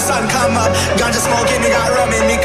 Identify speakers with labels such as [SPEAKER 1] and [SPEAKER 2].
[SPEAKER 1] the sun come up. Got the smoking, they got rum in me.